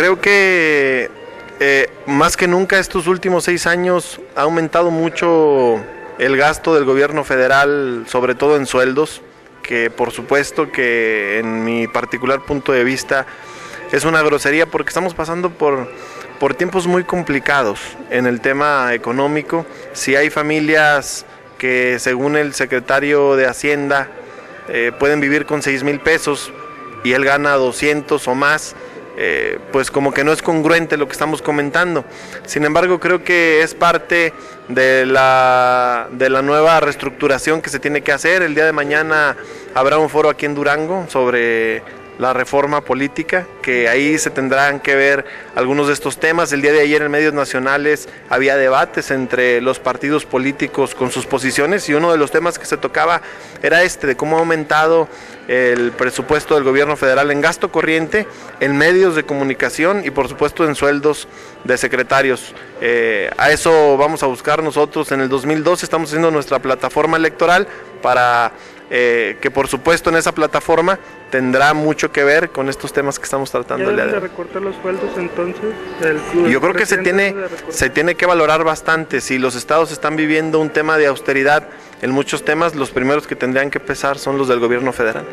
Creo que eh, más que nunca estos últimos seis años ha aumentado mucho el gasto del gobierno federal, sobre todo en sueldos, que por supuesto que en mi particular punto de vista es una grosería porque estamos pasando por, por tiempos muy complicados en el tema económico. Si hay familias que según el secretario de Hacienda eh, pueden vivir con 6 mil pesos y él gana 200 o más, eh, pues como que no es congruente lo que estamos comentando. Sin embargo, creo que es parte de la, de la nueva reestructuración que se tiene que hacer. El día de mañana habrá un foro aquí en Durango sobre la reforma política, que ahí se tendrán que ver algunos de estos temas. El día de ayer en medios nacionales había debates entre los partidos políticos con sus posiciones y uno de los temas que se tocaba era este, de cómo ha aumentado el presupuesto del gobierno federal en gasto corriente, en medios de comunicación y por supuesto en sueldos de secretarios. Eh, a eso vamos a buscar nosotros en el 2012, estamos haciendo nuestra plataforma electoral para eh, que por supuesto en esa plataforma tendrá mucho que ver con estos temas que estamos tratando el día de recortar los sueldos entonces? Yo creo que se tiene, se tiene que valorar bastante. Si los estados están viviendo un tema de austeridad en muchos temas, los primeros que tendrían que pesar son los del gobierno federal.